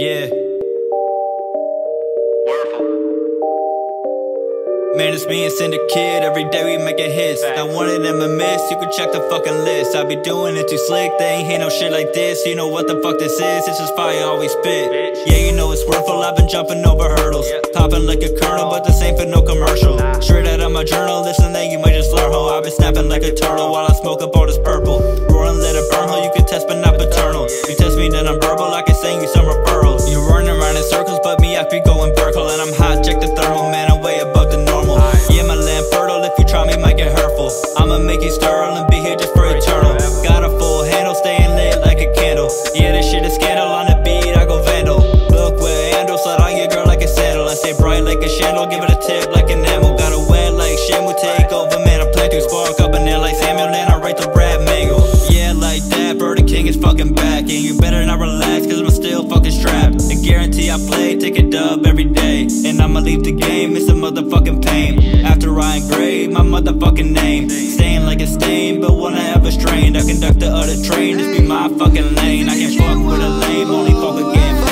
Yeah. Man, it's me and Cinder Kid. Every day we making hits. Not one of them a miss. You can check the fucking list. I be doing it too slick. They ain't hear no shit like this. You know what the fuck this is? It's just fire always spit. Yeah, you know it's Werfel. I've been jumping over hurdles. Popping like a kernel, but this ain't for no commercial. Straight out of my journal. Listen, then you might just learn how I've been snapping like a turtle while I I play, take a dub every day. And I'ma leave the game, it's a motherfucking pain. After I engrave my motherfucking name. Staying like a stain, but when I ever strain, I conduct the other train, just be my fucking lane. I can't fuck with a lame, only fuck game